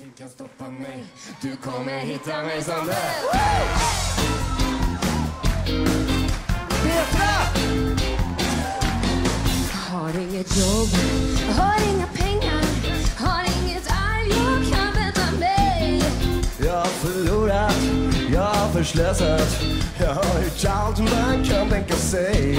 Ingenting kan stoppa mig. Du kommer hitta mig som det. Petra! Har inget jobb, har inga pengar Har inget arv. Jag kan vänta mig. Jag har förlorat, jag har förslösat. Jag har gjort allt man kan tänka sig